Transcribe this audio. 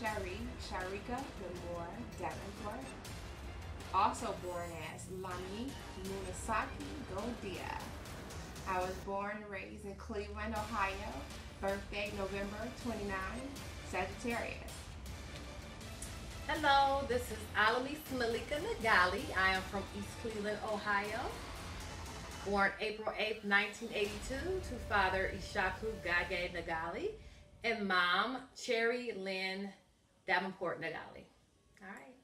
Shari, Sharika Namor Davenport, also born as Lami Munasaki Godia. I was born and raised in Cleveland, Ohio, birthday November 29, Sagittarius. Hello, this is Alamis Malika Nagali. I am from East Cleveland, Ohio. Born April 8, 1982 to father Ishaku Gage Nagali and mom Cherry Lynn Davenport Nagali. All right.